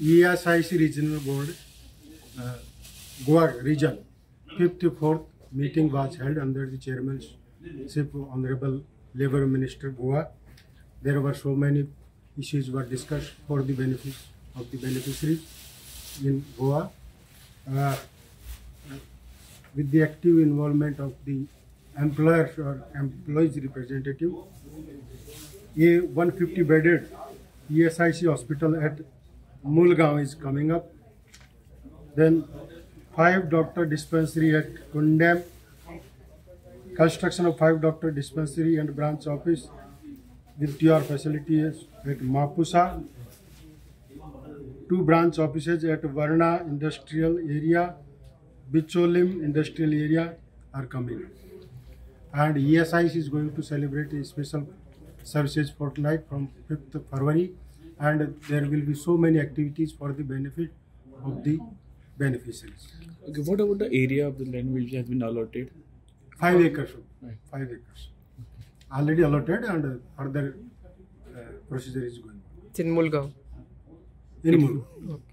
ESIC Regional Board, uh, Goa Region, 54th meeting was held under the chairmanship of Honorable Labour Minister Goa. There were so many issues were discussed for the benefit of the beneficiaries in Goa. Uh, with the active involvement of the employers or employees representative, a 150-bedded ESIC hospital at Mulgaon is coming up. Then five doctor dispensary at Kundam. Construction of five doctor dispensary and branch office with your facilities at Mapusa. Two branch offices at Varna industrial area, Bicholim industrial area are coming. And ESIS is going to celebrate a special services fortnight from 5th February and there will be so many activities for the benefit of the beneficiaries. Okay, what about the area of the land which has been allotted? Five acres. Right. Five acres. Okay. Already allotted and further uh, procedure is going on. in Mulgaon. In Mulgaon.